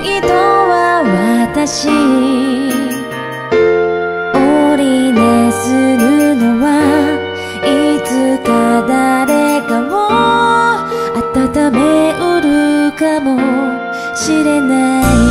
恋とは私。織りなすのはいつか誰かを温めうるかもしれない。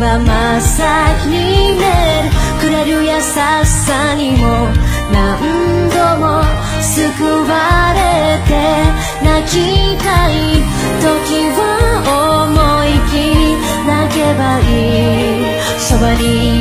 はまさにねくれる優しさにも何度も救われて泣きたい時は思い切り泣けばいい。そばに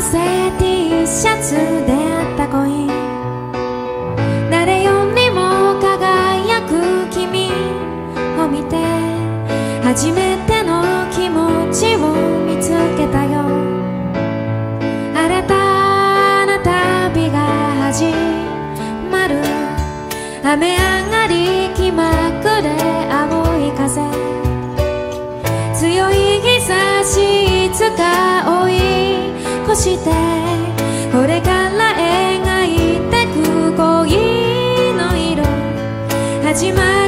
せ T シャツであった恋。誰よりも輝く君を見て初めての気持ちを見つけたよ。新たな旅が始まる。雨上がり気まぐれ青い風。強い日差しいつかしてこれから描いてく恋の色始まる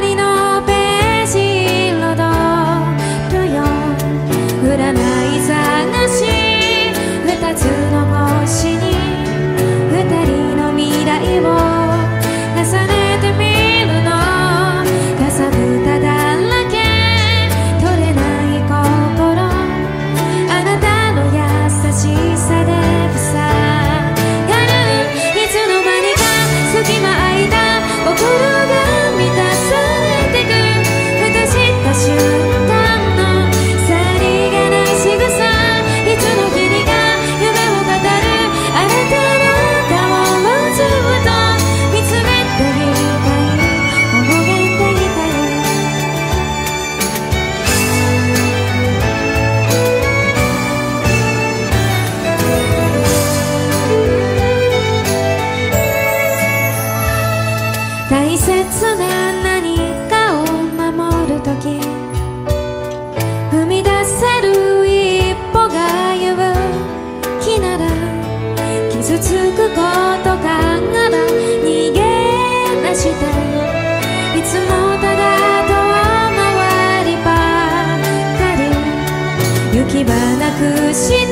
くし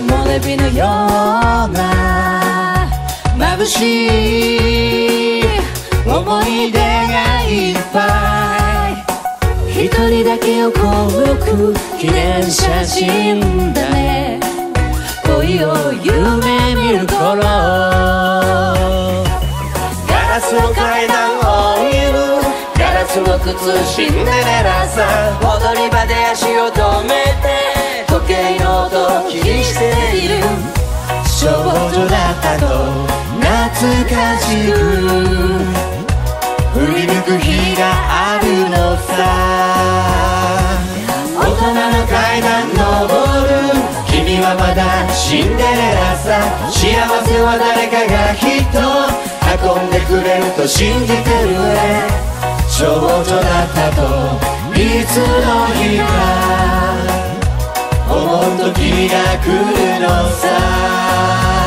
木漏れ日のような眩しい思い出がいっぱい。一人だけを遠く記念写真だね。恋を夢見る頃。ガラスの階段を見る。ガラスの靴シンデレラさ踊り場で足を止めて。計の音気にしている少女だったと懐かしく振り向く日があるのさ大人の階段登る君はまだシンデレラさ幸せは誰かがきっと運んでくれると信じてる少女だったといつの日か思う時が来るのさ。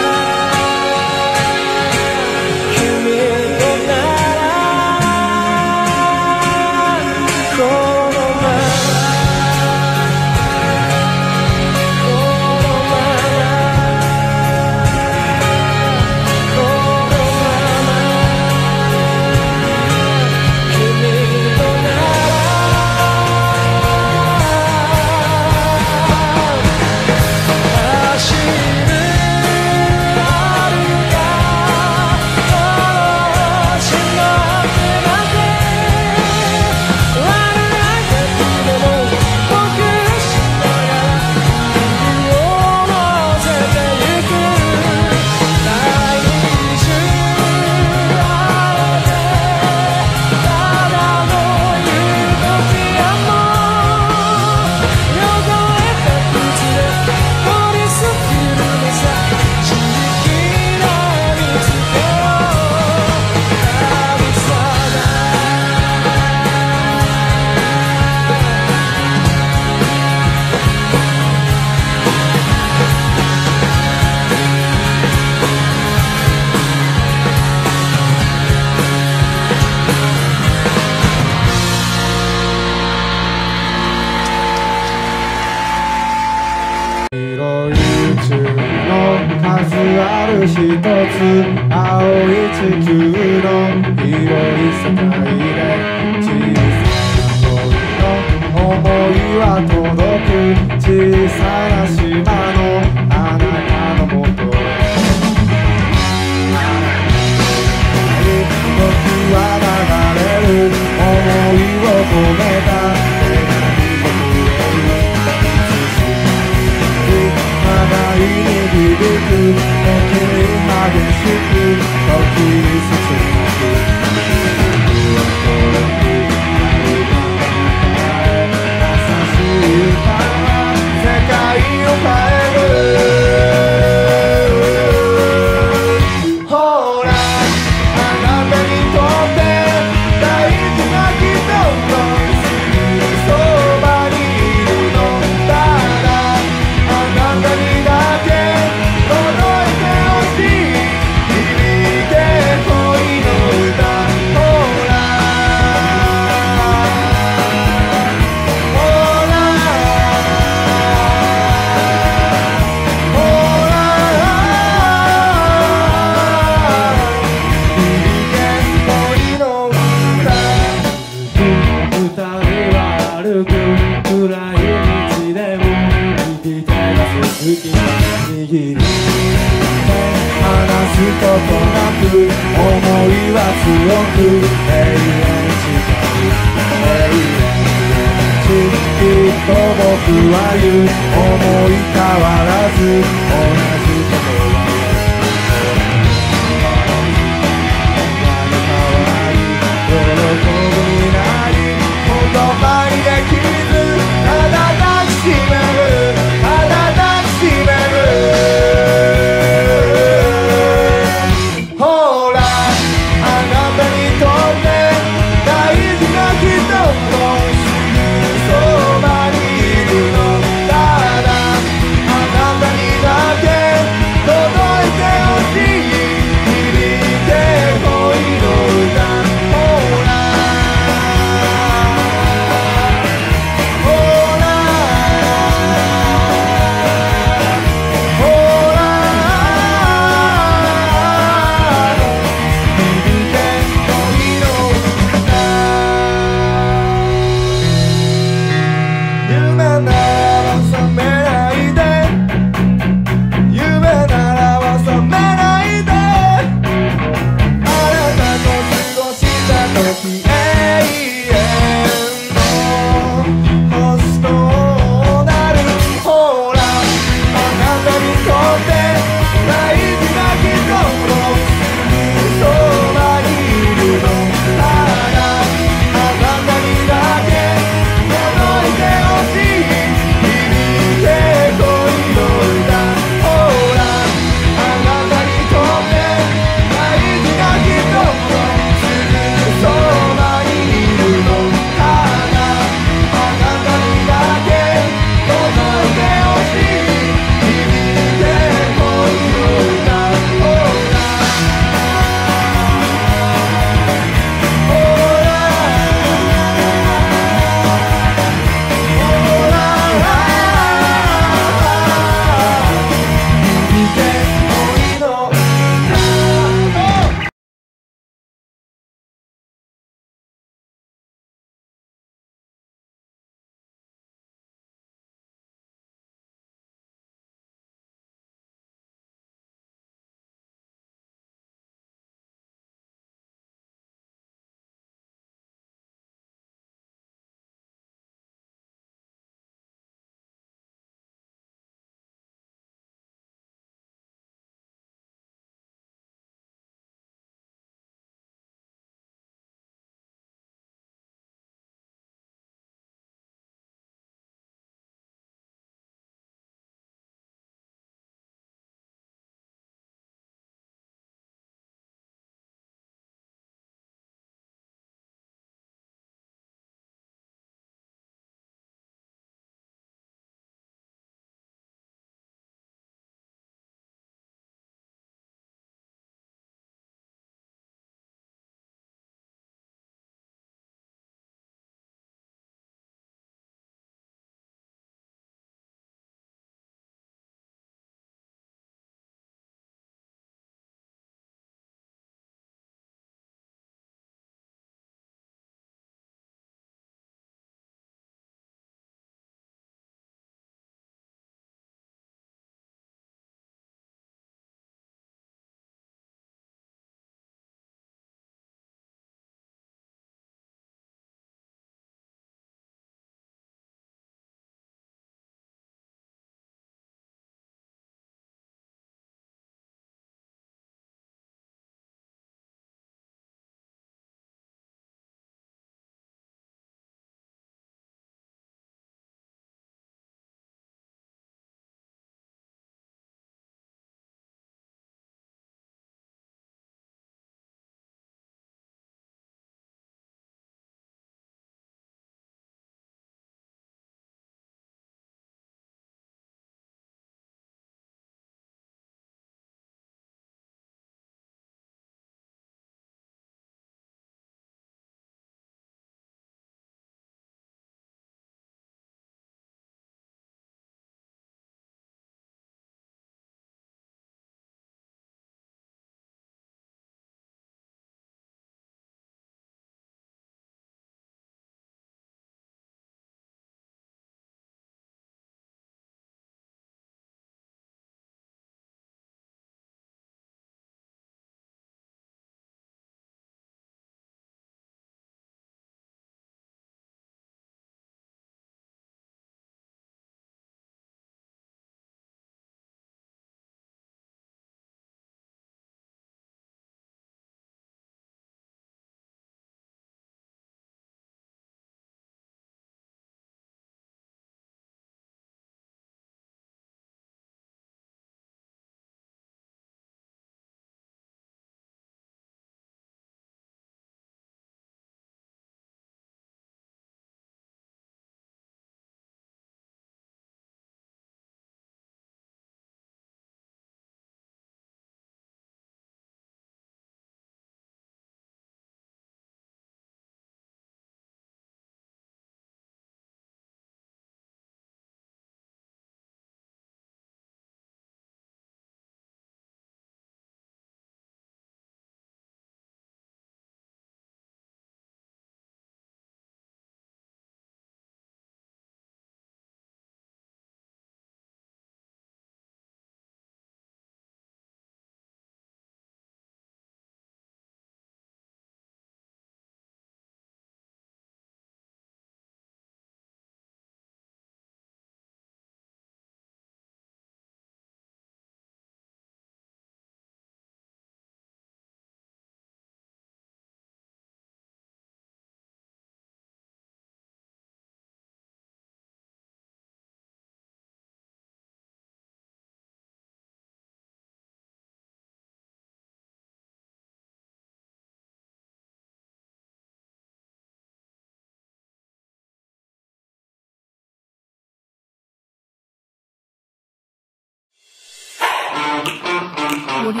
我就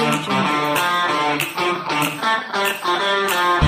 不